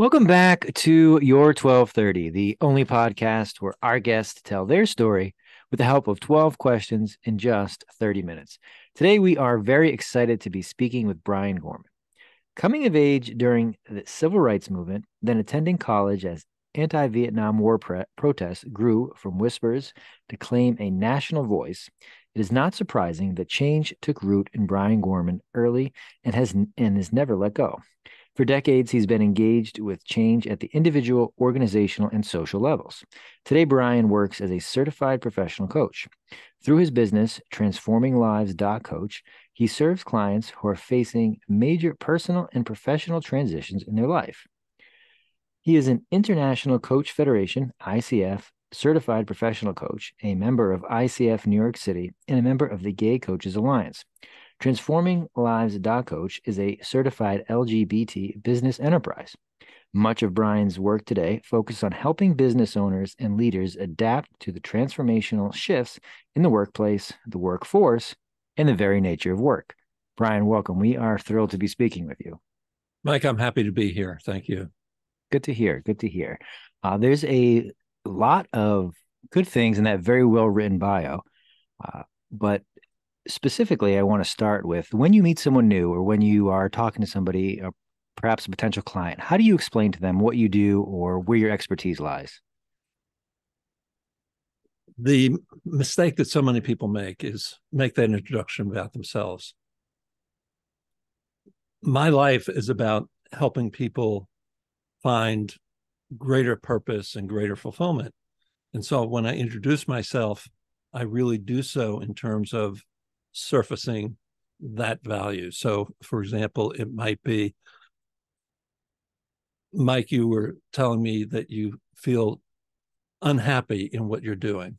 Welcome back to Your 1230, the only podcast where our guests tell their story with the help of 12 questions in just 30 minutes. Today, we are very excited to be speaking with Brian Gorman. Coming of age during the civil rights movement, then attending college as anti Vietnam War pre- protests grew from whispers to claim a national voice, it is not surprising that change took root in Brian Gorman early and has and has never let go. For decades, he's been engaged with change at the individual, organizational, and social levels. Today, Brian works as a certified professional coach. Through his business, Transforming Lives Coach, he serves clients who are facing major personal and professional transitions in their life. He is an International Coach Federation, ICF, certified professional coach, a member of ICF New York City, and a member of the Gay Coaches Alliance. Transforming Lives Coach is a certified LGBT business enterprise. Much of Brian's work today focuses on helping business owners and leaders adapt to the transformational shifts in the workplace, the workforce, and the very nature of work. Brian, welcome. We are thrilled to be speaking with you. Mike, I'm happy to be here. Thank you. Good to hear. Good to hear. Uh, there's a lot of good things in that very well written bio. Uh, but specifically, I want to start with when you meet someone new or when you are talking to somebody, or uh, perhaps a potential client, how do you explain to them what you do or where your expertise lies? The mistake that so many people make is make that introduction about themselves. My life is about helping people find greater purpose and greater fulfillment. And so when I introduce myself, I really do so in terms of surfacing that value. So, for example, it might be Mike, you were telling me that you feel unhappy in what you're doing.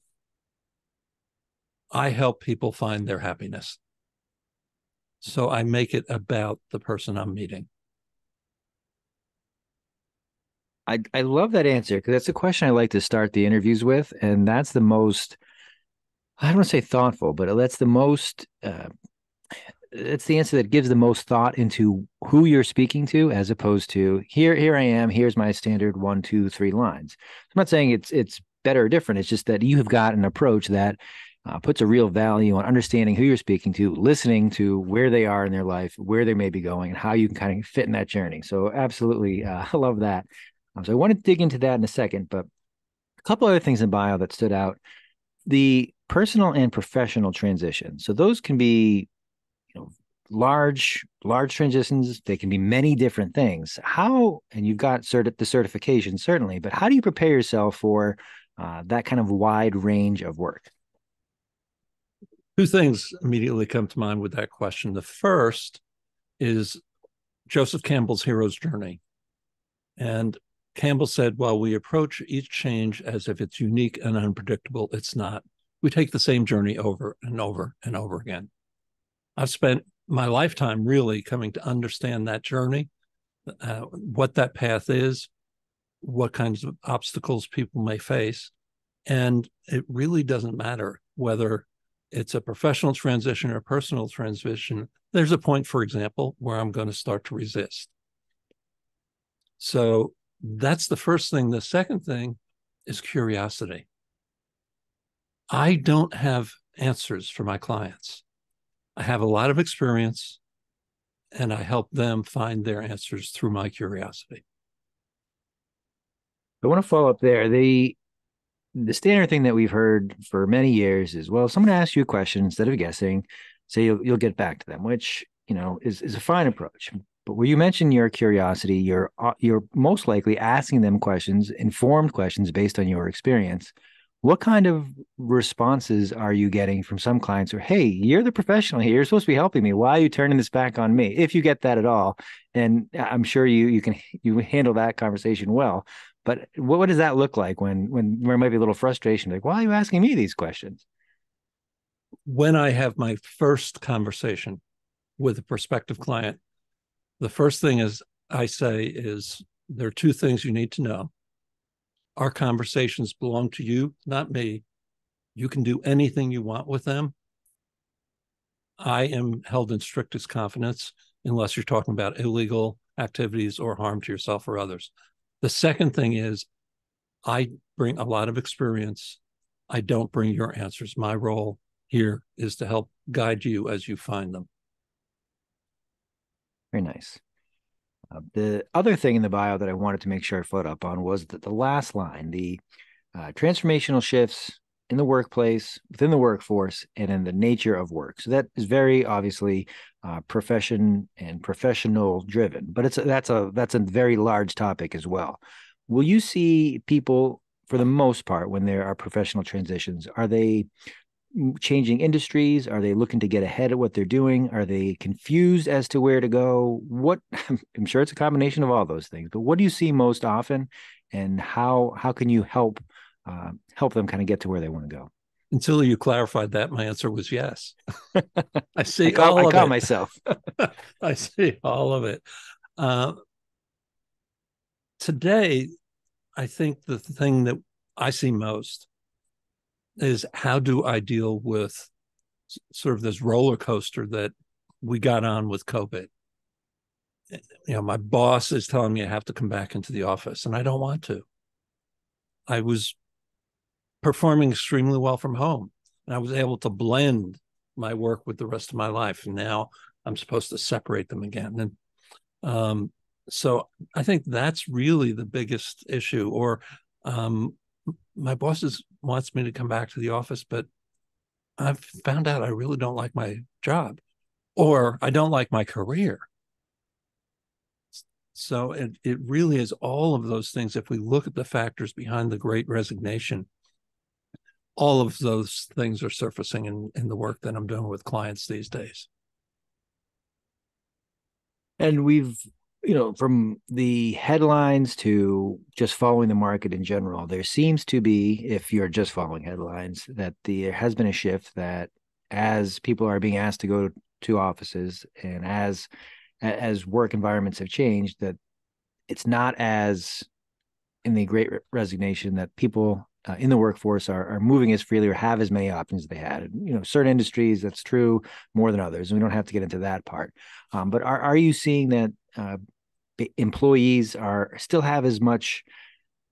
I help people find their happiness. So I make it about the person I'm meeting. I, I love that answer because that's a question I like to start the interviews with. And that's the most, I don't want to say thoughtful, but that's the most, uh, it's the answer that gives the most thought into who you're speaking to as opposed to here, here I am, here's my standard one, two, three lines. I'm not saying it's, it's better or different. It's just that you have got an approach that uh, puts a real value on understanding who you're speaking to, listening to where they are in their life, where they may be going, and how you can kind of fit in that journey. So, absolutely, uh, I love that. Um, so I want to dig into that in a second, but a couple other things in bio that stood out. The personal and professional transition. So those can be, you know, large, large transitions. They can be many different things. How, and you've got the certification certainly, but how do you prepare yourself for uh, that kind of wide range of work? Two things immediately come to mind with that question. The first is Joseph Campbell's hero's journey. And Campbell said, while we approach each change as if it's unique and unpredictable, it's not. We take the same journey over and over and over again. I've spent my lifetime really coming to understand that journey, uh, what that path is, what kinds of obstacles people may face. And it really doesn't matter whether it's a professional transition or a personal transition. There's a point, for example, where I'm going to start to resist. So that's the first thing. The second thing is curiosity. I don't have answers for my clients. I have a lot of experience and I help them find their answers through my curiosity. I want to follow up there. The the standard thing that we've heard for many years is well, if someone asks you a question instead of guessing, say you'll you'll get back to them, which you know is is a fine approach. But where you mention your curiosity, you're uh, you're most likely asking them questions, informed questions based on your experience. What kind of responses are you getting from some clients? Or hey, you're the professional here. You're supposed to be helping me. Why are you turning this back on me? If you get that at all, and uh, I'm sure you you can you handle that conversation well. But what, what does that look like when when there might be a little frustration? Like, why are you asking me these questions? When I have my first conversation with a prospective client, the first thing is I say is there are two things you need to know. Our conversations belong to you, not me. You can do anything you want with them. I am held in strictest confidence unless you're talking about illegal activities or harm to yourself or others. The second thing is I bring a lot of experience. I don't bring your answers. My role here is to help guide you as you find them. Very nice. Uh, the other thing in the bio that I wanted to make sure I followed up on was that the last line, the uh, transformational shifts in the workplace, within the workforce, and in the nature of work. So that is very obviously uh, profession and professional driven, but it's that's a that's a very large topic as well. Will you see people, for the most part, when there are professional transitions, are they changing industries? Are they looking to get ahead of what they're doing? Are they confused as to where to go? What I'm sure it's a combination of all those things, but what do you see most often, and how how can you help uh, help them kind of get to where they want to go? Until you clarified that, my answer was yes. I see I all I of call it. myself. I see all of it. Uh, today, I think the thing that I see most is how do I deal with sort of this roller coaster that we got on with COVID? You know, my boss is telling me I have to come back into the office, and I don't want to. I was performing extremely well from home, and I was able to blend my work with the rest of my life. And now I'm supposed to separate them again. And um, so I think that's really the biggest issue. Or um, my bosses wants me to come back to the office, but I've found out I really don't like my job, or I don't like my career. So it it really is all of those things. If we look at the factors behind the Great Resignation, all of those things are surfacing in in the work that I'm doing with clients these days. And we've, you know, from the headlines to just following the market in general, there seems to be, if you're just following headlines, that there has been a shift that as people are being asked to go to offices and as as work environments have changed, that it's not as in the great resignation that people uh, in the workforce are, are moving as freely or have as many options as they had. You know, certain industries that's true more than others. And we don't have to get into that part. Um, but are are you seeing that uh, employees are still have as much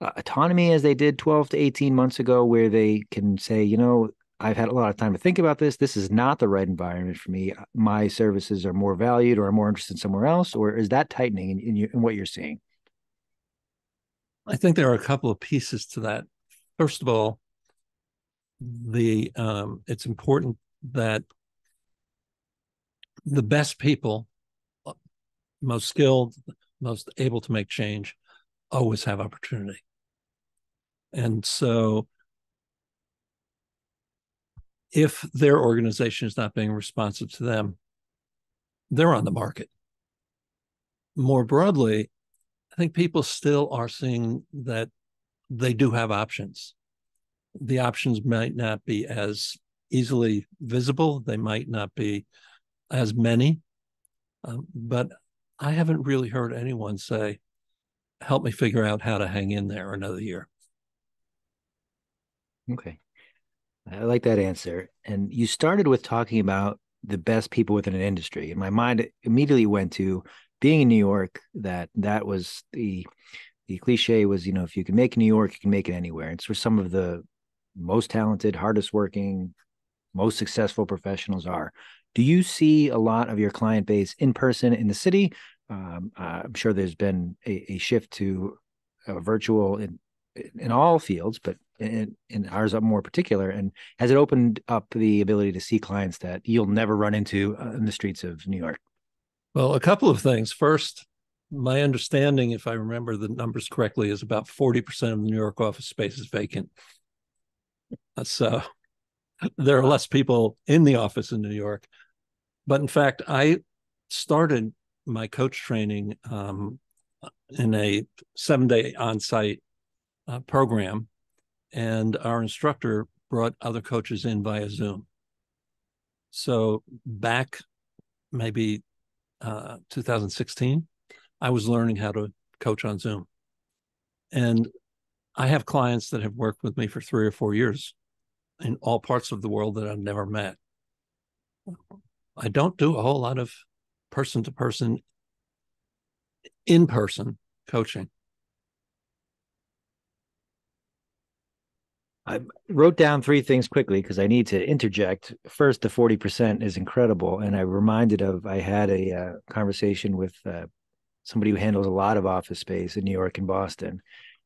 uh, autonomy as they did 12 to 18 months ago, where they can say, you know, I've had a lot of time to think about this. This is not the right environment for me. My services are more valued or I'm more interested somewhere else, or is that tightening in, in, you, in what you're seeing? I think there are a couple of pieces to that. First of all, the um, it's important that the best people, most skilled, most able to make change, always have opportunity. And so if their organization is not being responsive to them, they're on the market. More broadly, I think people still are seeing that they do have options. The options might not be as easily visible, they might not be as many, um, but I haven't really heard anyone say, help me figure out how to hang in there another year. Okay. I like that answer. And you started with talking about the best people within an industry. And my mind immediately went to being in New York, that that was the the cliche was, you know, if you can make New York, you can make it anywhere. It's where some of the most talented, hardest working, most successful professionals are. Do you see a lot of your client base in person in the city? Um, uh, I'm sure there's been a, a shift to uh, virtual in in all fields, but in, in ours up more particular. And has it opened up the ability to see clients that you'll never run into uh, in the streets of New York? Well, a couple of things. First, my understanding, if I remember the numbers correctly, is about 40% of the New York office space is vacant. So there are less people in the office in New York. But in fact, I started my coach training um, in a seven day on site uh, program, and our instructor brought other coaches in via Zoom. So back maybe uh, 2016, I was learning how to coach on Zoom. And I have clients that have worked with me for three or four years in all parts of the world that I've never met. I don't do a whole lot of person to person, in person coaching. I wrote down three things quickly because I need to interject. First, the 40% is incredible. And I reminded of, I had a uh, conversation with uh, somebody who handles a lot of office space in New York and Boston.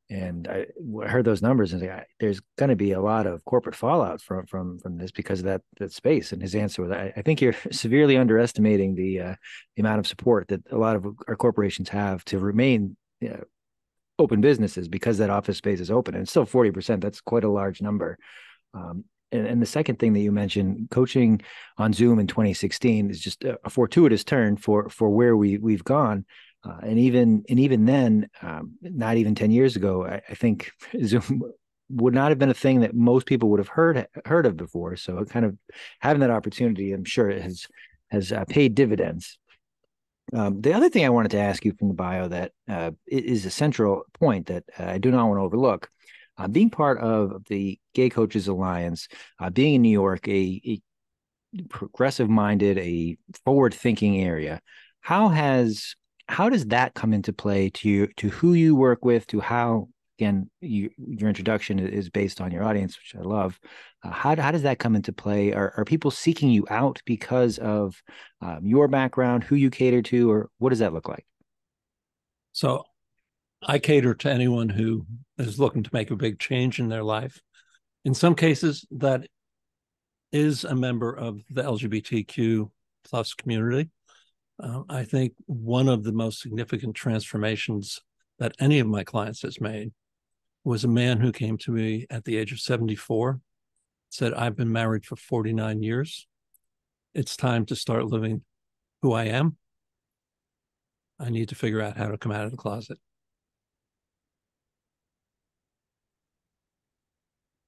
And I heard those numbers and like, there's going to be a lot of corporate fallout from from from this because of that that space. And his answer was, I, I think you're severely underestimating the uh, the amount of support that a lot of our corporations have to remain you know, open businesses because that office space is open and still 40% that's quite a large number um, and, and, the second thing that you mentioned coaching on zoom in 2016 is just a, a fortuitous turn for for where we we've gone uh, and even and even then um, not even 10 years ago I, I, think zoom would not have been a thing that most people would have heard heard of before so kind of having that opportunity i'm sure has has uh, paid dividends um, the other thing I wanted to ask you from the bio that uh, is a central point that uh, I do not want to overlook. Uh, being part of the Gay Coaches Alliance, uh, being in New York, a, a progressive minded, a forward thinking area, how has how does that come into play to you, to who you work with, to how again you, your introduction is based on your audience, which I love. Uh, how, how does that come into play? Are, are people seeking you out because of um, your background, who you cater to, or what does that look like? So I cater to anyone who is looking to make a big change in their life. In some cases, that is a member of the LGBTQ plus community. Uh, I think one of the most significant transformations that any of my clients has made was a man who came to me at the age of 74 said, I've been married for 49 years. It's time to start living who I am. I need to figure out how to come out of the closet.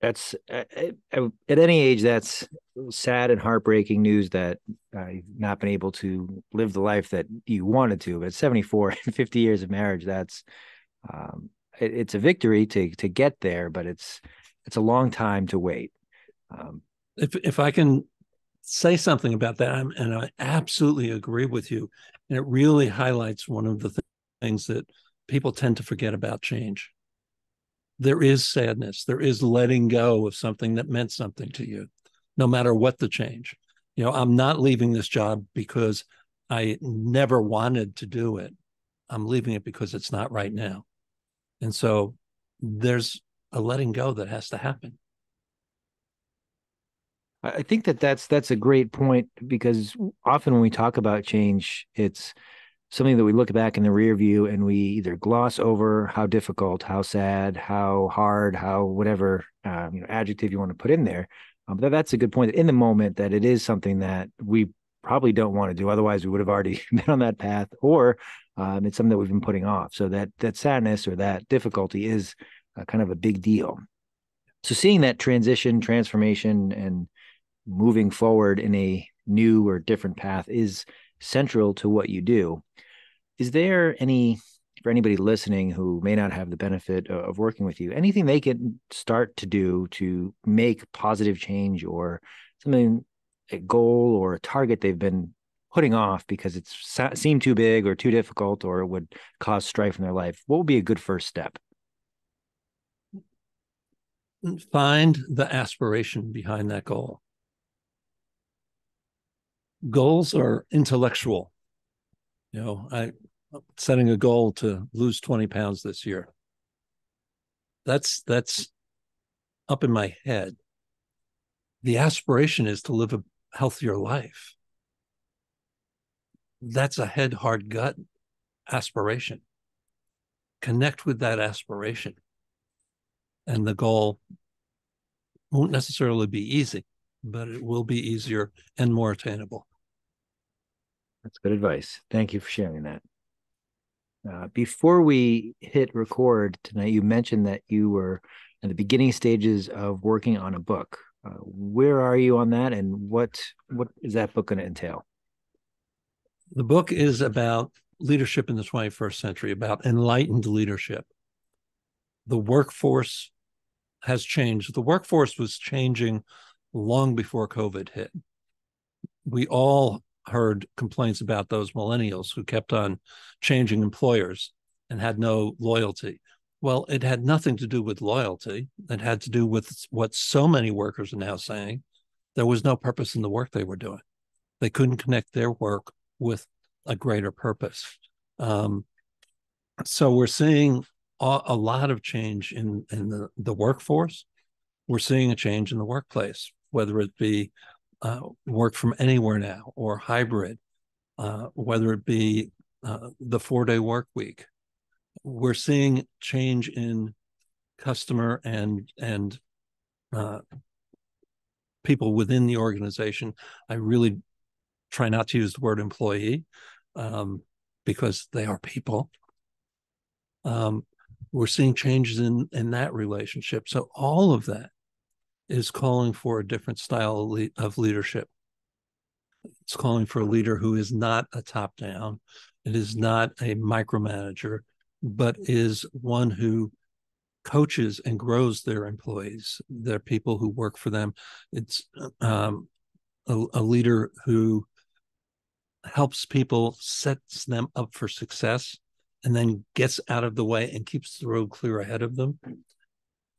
That's at, at any age, that's sad and heartbreaking news that I've not been able to live the life that you wanted to. But 74 and 50 years of marriage, that's um, it, it's a victory to to get there, but it's it's a long time to wait. Um, if if I can say something about that, I'm, and I absolutely agree with you, and it really highlights one of the th- things that people tend to forget about change. There is sadness. There is letting go of something that meant something to you, no matter what the change. You know, I'm not leaving this job because I never wanted to do it. I'm leaving it because it's not right now. And so there's a letting go that has to happen. I think that that's that's a great point because often when we talk about change, it's something that we look back in the rear view and we either gloss over how difficult, how sad, how hard, how whatever uh, you know adjective you want to put in there. Um, but that's a good point. In the moment, that it is something that we probably don't want to do. Otherwise, we would have already been on that path, or um, it's something that we've been putting off. So that that sadness or that difficulty is uh, kind of a big deal. So seeing that transition, transformation, and moving forward in a new or different path is central to what you do. Is there any, for anybody listening who may not have the benefit of working with you, anything they can start to do to make positive change or something, a goal or a target they've been putting off because it's seemed too big or too difficult or it would cause strife in their life? What would be a good first step? Find the aspiration behind that goal goals are intellectual. You know, I setting a goal to lose 20 pounds this year. That's that's up in my head. The aspiration is to live a healthier life. That's a head, hard gut aspiration. Connect with that aspiration. And the goal won't necessarily be easy, but it will be easier and more attainable. That's good advice. Thank you for sharing that. Uh, before we hit record tonight, you mentioned that you were in the beginning stages of working on a book. Uh, where are you on that, and what what is that book going to entail? The book is about leadership in the 21st century, about enlightened leadership. The workforce has changed. The workforce was changing long before COVID hit. We all heard complaints about those millennials who kept on changing employers and had no loyalty. Well, it had nothing to do with loyalty. It had to do with what so many workers are now saying. There was no purpose in the work they were doing. They couldn't connect their work with a greater purpose. Um, so we're seeing a, a, lot of change in, in the, the workforce. We're seeing a change in the workplace, whether it be uh, work from anywhere now or hybrid, uh, whether it be uh, the four day work week, we're seeing change in customer and and uh, people within the organization. I really try not to use the word employee um, because they are people. Um, we're seeing changes in in that relationship. So all of that is calling for a different style of leadership. It's calling for a leader who is not a top down. It is not a micromanager but is one who coaches and grows their employees, their people who work for them. It's um, a, a leader who helps people, sets them up for success, and then gets out of the way and keeps the road clear ahead of them.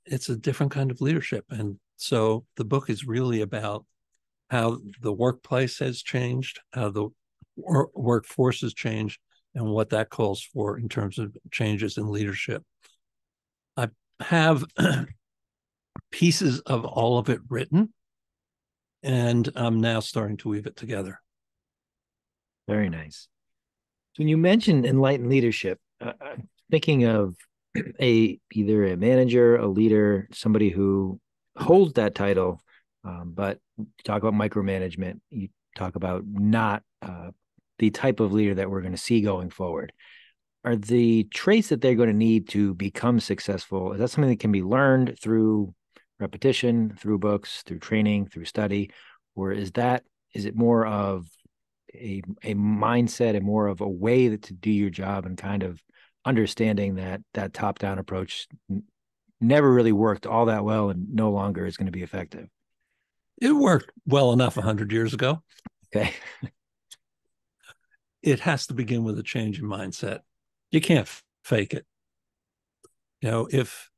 It's a different kind of leadership. And so the book is really about how the workplace has changed, how the workforce has changed, and what that calls for in terms of changes in leadership. I have pieces of all of it written, and I'm now starting to weave it together. Very nice. So When you mentioned enlightened leadership, uh, I'm thinking of a either a manager, a leader, somebody who holds that title, um, but talk about micromanagement. You talk about not uh, the type of leader that we're going to see going forward are the traits that they're going to need to become successful is that something that can be learned through repetition through books through training through study or is that is it more of a a mindset and more of a way that to do your job and kind of understanding that that top down approach never really worked all that well and no longer is going to be effective it worked well enough 100 years ago okay it has to begin with a change in mindset. You can't fake it. You know, if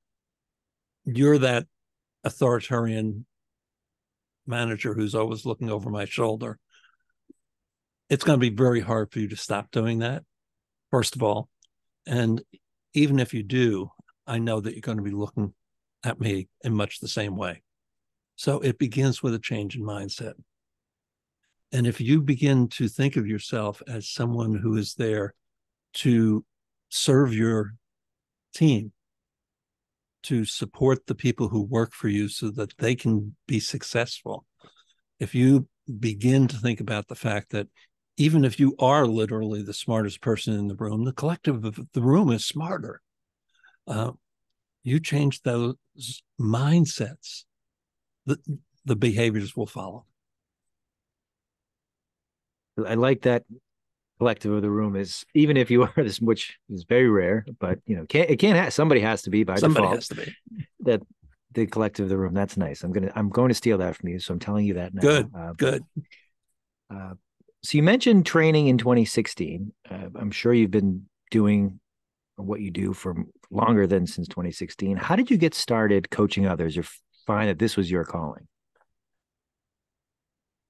you're that authoritarian manager who's always looking over my shoulder, it's going to be very hard for you to stop doing that, first of all. And even if you do, I know that you're going to be looking at me in much the same way. So it begins with a change in mindset. And if you begin to think of yourself as someone who is there to serve your team, to support the people who work for you so that they can be successful, if you begin to think about the fact that even if you are literally the smartest person in the room, the collective of the room is smarter. Uh, you change those mindsets, the, the behaviors will follow. I like that collective of the room is even if you are this, which is very rare, but you know, can't it can't have somebody has to be by somebody default. has to be that the collective of the room. That's nice. I'm gonna I'm going to steal that from you, so I'm telling you that now. Good, uh, good. Uh, so you mentioned training in 2016. Uh, I'm sure you've been doing what you do for longer than since 2016. How did you get started coaching others, or find that this was your calling?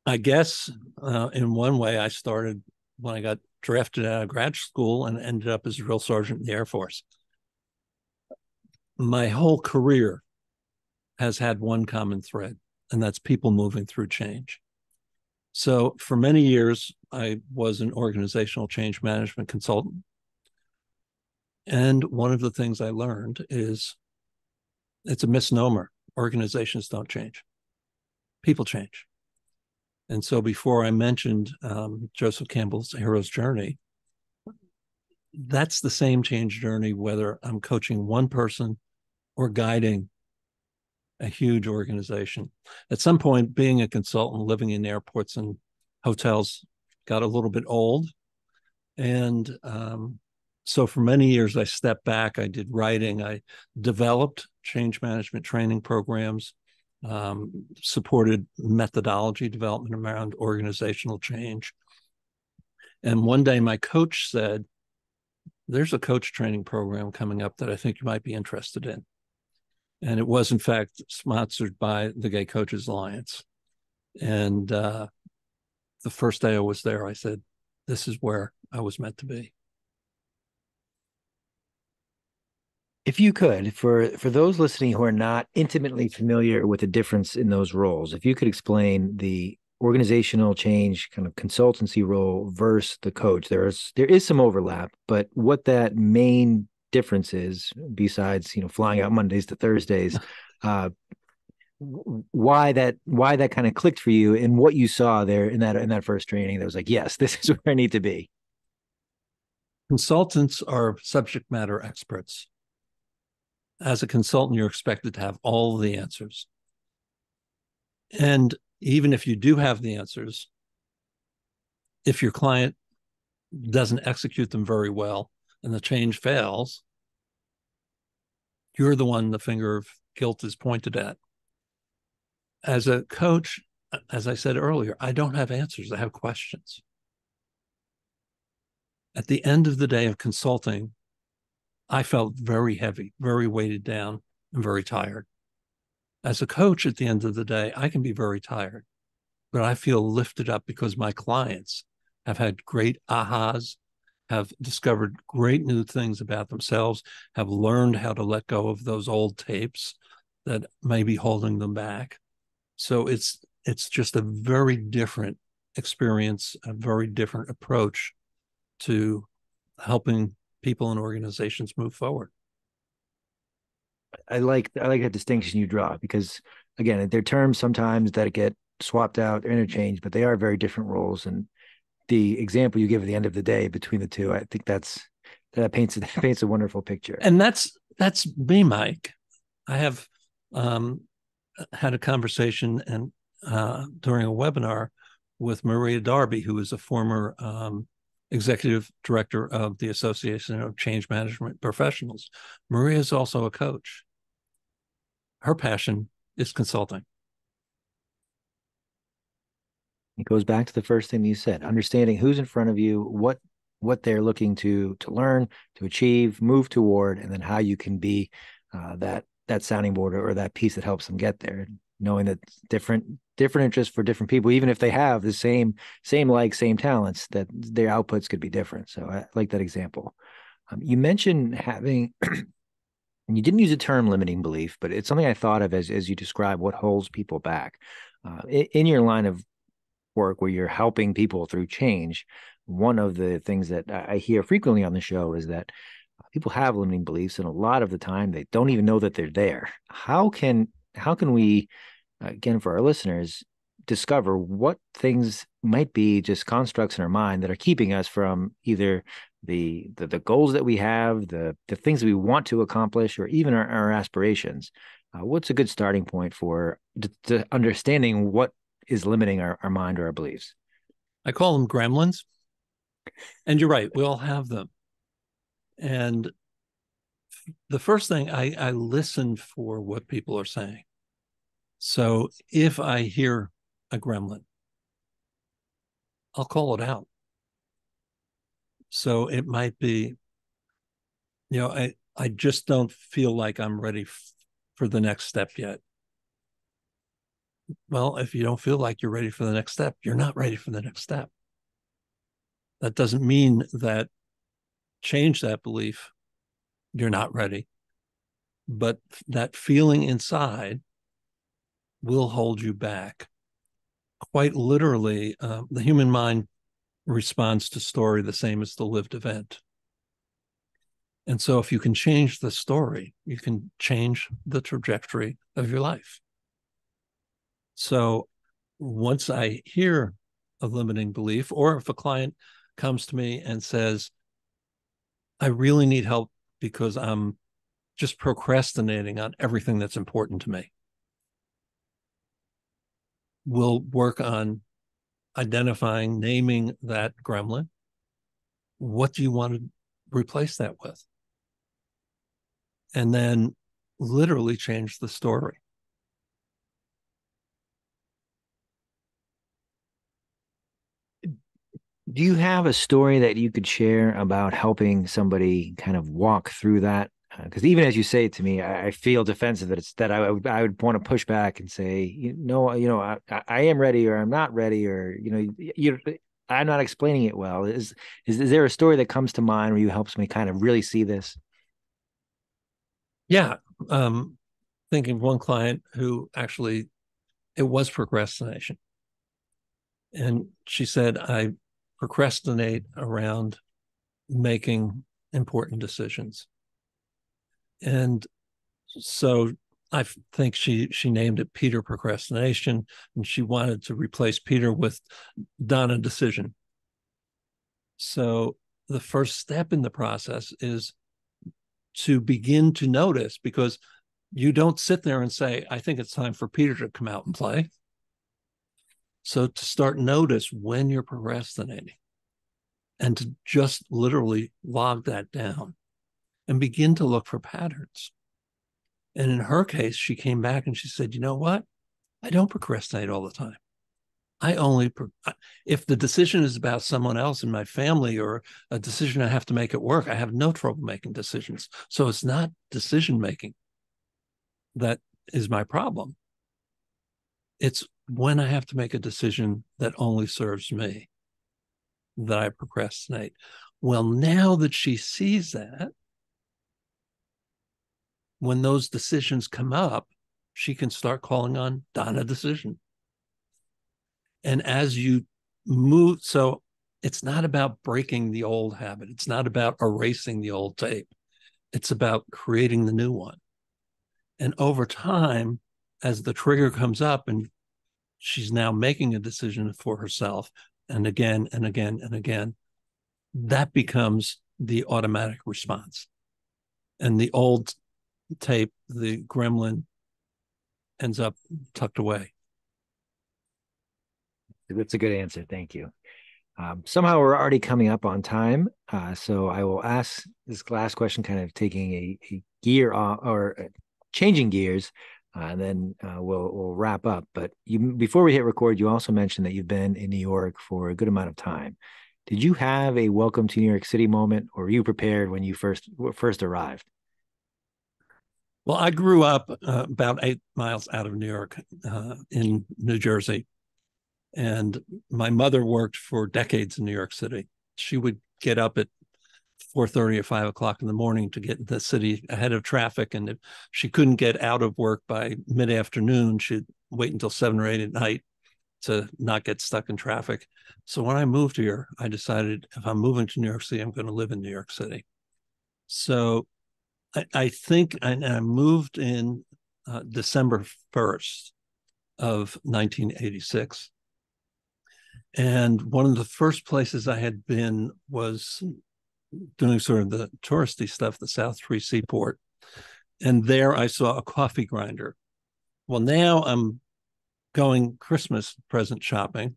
I guess uh, in one way, I started when I got drafted out of grad school and ended up as a drill sergeant in the Air Force. My whole career has had one common thread, and that's people moving through change. So for many years, I was an organizational change management consultant. And one of the things I learned is it's a misnomer. Organizations don't change, people change. And so before I mentioned um, Joseph Campbell's hero's journey, that's the same change journey, whether I'm coaching one person or guiding a huge organization. At some point, being a consultant, living in airports and hotels got a little bit old. And um, so for many years, I stepped back. I did writing. I developed change management training programs um, supported methodology development around organizational change. And one day my coach said, there's a coach training program coming up that I think you might be interested in. And it was, in fact, sponsored by the Gay Coaches Alliance. And uh, the first day I was there, I said, This is where I was meant to be. If you could, for for those listening who are not intimately familiar with the difference in those roles, if you could explain the organizational change kind of consultancy role versus the coach, there is there is some overlap, but what that main difference is, besides you know flying out Mondays to Thursdays, uh, why that why that kind of clicked for you and what you saw there in that in that first training that was like, yes, this is where I need to be. Consultants are subject matter experts as a consultant, you're expected to have all the answers. And even if you do have the answers, if your client doesn't execute them very well and the change fails, you're the one the finger of guilt is pointed at. As a coach, as I said earlier, I don't have answers, I have questions. At the end of the day of consulting, I felt very heavy, very weighted down, and very tired. As a coach, at the end of the day, I can be very tired, but I feel lifted up because my clients have had great ahas, have discovered great new things about themselves, have learned how to let go of those old tapes that may be holding them back. So it's it's just a very different experience, a very different approach to helping people and organizations move forward. I like I like that distinction you draw because again, they're terms sometimes that get swapped out, or interchanged, but they are very different roles. And the example you give at the end of the day between the two, I think that's that paints that paints a wonderful picture. And that's that's me, Mike. I have um, had a conversation and uh, during a webinar with Maria Darby, who is a former um, executive director of the Association of Change Management Professionals. Maria is also a coach. Her passion is consulting. It goes back to the first thing you said, understanding who's in front of you, what what they're looking to to learn, to achieve, move toward, and then how you can be uh, that that sounding board or that piece that helps them get there knowing that different different interests for different people even if they have the same same like same talents that their outputs could be different. So i like that example. Um, you mentioned having you didn't use the term limiting belief but it's something i thought of as as you describe what holds people back. Uh, in, in your line of work where you're helping people through change one of the things that i hear frequently on the show is that people have limiting beliefs and a lot of the time they don't even know that they're there. How can how can we again for our listeners discover what things might be just constructs in our mind that are keeping us from either the the, the goals that we have the the things we want to accomplish or even our, our aspirations. Uh, what's a good starting point for d- d- understanding what is limiting our, our mind or our beliefs? I call them gremlins. And you're right we all have them. And the first thing I, I listen for what people are saying so if I hear a gremlin, I'll call it out. So it might be, you know, I, I just don't feel like I'm ready f- for the next step yet. Well, if you don't feel like you're ready for the next step, you're not ready for the next step. That doesn't mean that change that belief, you're not ready. But that feeling inside will hold you back. Quite literally, uh, the human mind responds to story the same as the lived event. And so, if you can change the story, you can change the trajectory of your life. So, once I hear a limiting belief, or if a client comes to me and says, I really need help because I'm just procrastinating on everything that's important to me we'll work on identifying, naming that gremlin. What do you want to replace that with? And then literally change the story. Do you have a story that you could share about helping somebody kind of walk through that? Because even as you say it to me, I, I, feel defensive that it's that I, would I would want to push back and say, you know, you know, I, I am ready or I'm not ready or you know, you I'm not explaining it well. Is, is is there a story that comes to mind where you helps me kind of really see this? Yeah, um, thinking of one client who actually it was procrastination, and she said, "I procrastinate around making important decisions," and so I think she she named it Peter procrastination, and she wanted to replace Peter with Donna decision. So the first step in the process is to begin to notice because you don't sit there and say, I think it's time for Peter to come out and play. So to start notice when you're procrastinating and to just literally log that down and begin to look for patterns. And in her case, she came back and she said, You know what? I don't procrastinate all the time. I only, if the decision is about someone else in my family or a decision I have to make at work, I have no trouble making decisions. So it's not decision making that is my problem. It's when I have to make a decision that only serves me that I procrastinate. Well, now that she sees that, when those decisions come up, she can start calling on Donna decision. And as you move, so it's not about breaking the old habit, it's not about erasing the old tape, it's about creating the new one. And over time, as the trigger comes up and she's now making a decision for herself, and again and again and again, that becomes the automatic response. And the old tape, the gremlin ends up tucked away. That's a good answer. Thank you. Um, somehow we're already coming up on time. Uh, so I will ask this last question, kind of taking a, a gear off, or uh, changing gears, uh, and then uh, we'll we'll wrap up. But you, before we hit record, you also mentioned that you've been in New York for a good amount of time. Did you have a welcome to New York City moment, or were you prepared when you first first arrived? Well, I grew up uh, about eight miles out of New York uh, in New Jersey. And my mother worked for decades in New York City. She would get up at 4.30 or 5 o'clock in the morning to get the city ahead of traffic. And if she couldn't get out of work by mid-afternoon, she'd wait until 7 or 8 at night to not get stuck in traffic. So when I moved here, I decided if I'm moving to New York City, I'm going to live in New York City. So I, I think I, I, moved in uh, December 1st of 1986. And one of the first places I had been was doing sort of the touristy stuff, the South Street Seaport. And there I saw a coffee grinder. Well, now I'm going Christmas present shopping,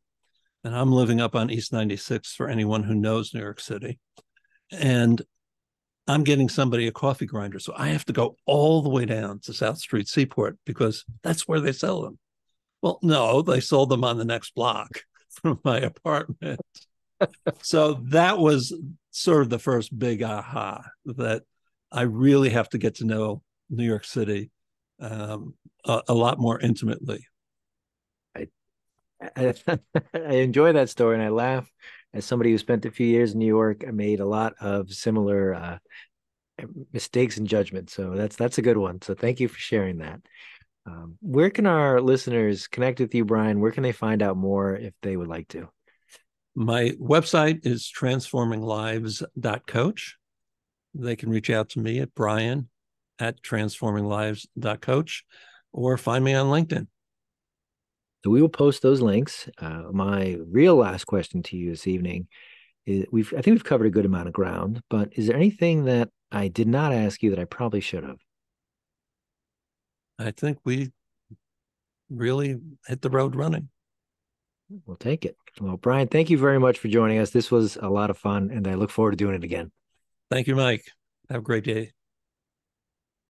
and I'm living up on East 96 for anyone who knows New York City. And I'm getting somebody a coffee grinder. So I have to go all the way down to South Street Seaport because that's where they sell them. Well, no, they sold them on the next block from my apartment. so that was sort of the first big aha that I really have to get to know New York City um, a, a, lot more intimately. I, enjoy that story and I laugh as somebody who spent a few years in New York, I made a lot of similar uh, mistakes in judgment. So that's that's a good one. So thank you for sharing that. Um, where can our listeners connect with you, Brian? Where can they find out more if they would like to? My website is transforminglives.coach. They can reach out to me at brian at transforminglives.coach or find me on LinkedIn. So we will post those links. Uh, my real last question to you this evening is we've I think we've covered a good amount of ground, but is there anything that I did not ask you that I probably should have? I think we really hit the road running. We'll take it. Well, Brian, thank you very much for joining us. This was a lot of fun, and I look forward to doing it again. Thank you, Mike. Have a great day.